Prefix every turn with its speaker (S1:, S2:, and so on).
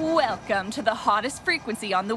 S1: Welcome to the hottest frequency on the